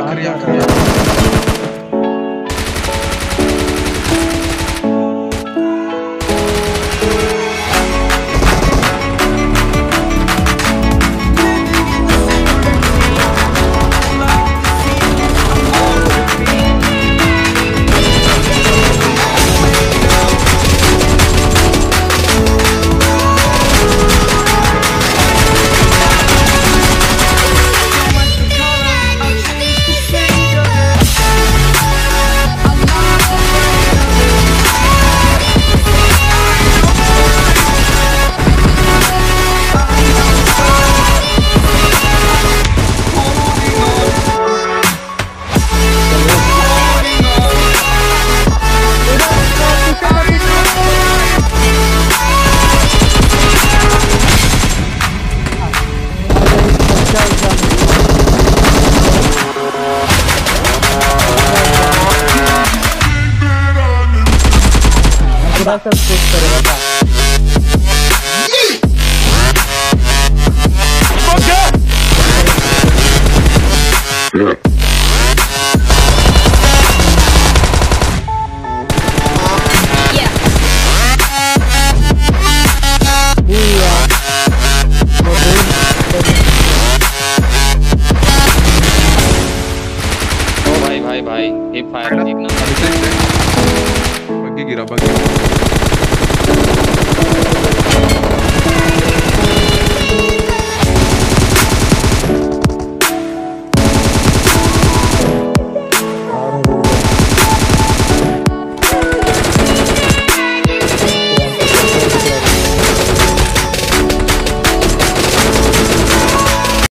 आकर आकर थोड़ा सा सोच करेगा था हुआ वो ओ भाई भाई भाई हिप फायर एक के गिरा बाकी।